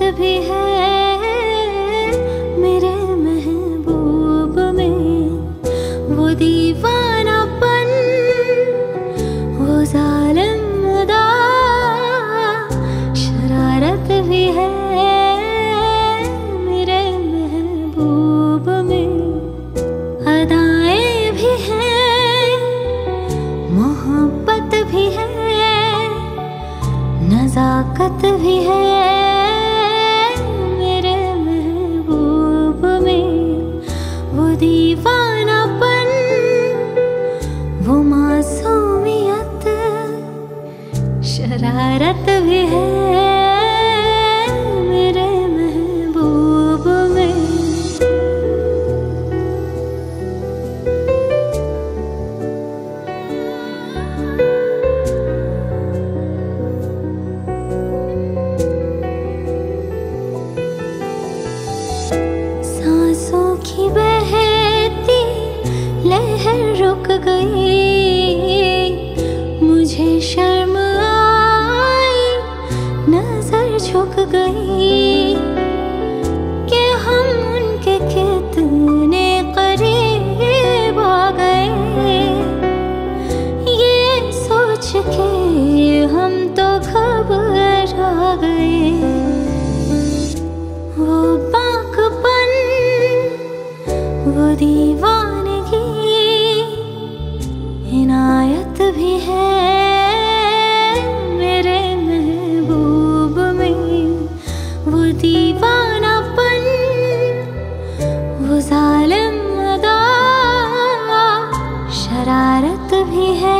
भी है मेरे महबूब में। वो दीवानापन, वो जालिम शरारत भी है मेरे महबूब में। अदाएँ भी हैं, मोहब्बत भी है, नजाकत भी है। दीवानापन वो मासूमियत शरारत भी है। गई कि हम उनके कितने करीब आ गए। ये सोच के हम तो घबरा गए। वो बाकपन वो दीवानगी भी है।